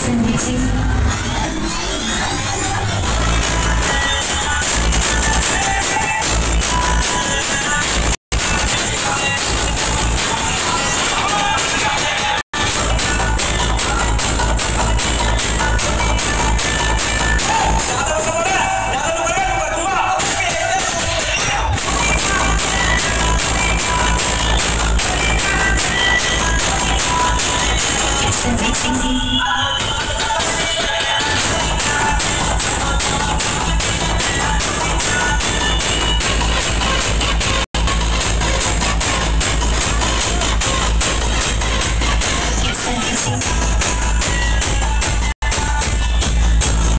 person Dixie. Thank you. Boom, boom.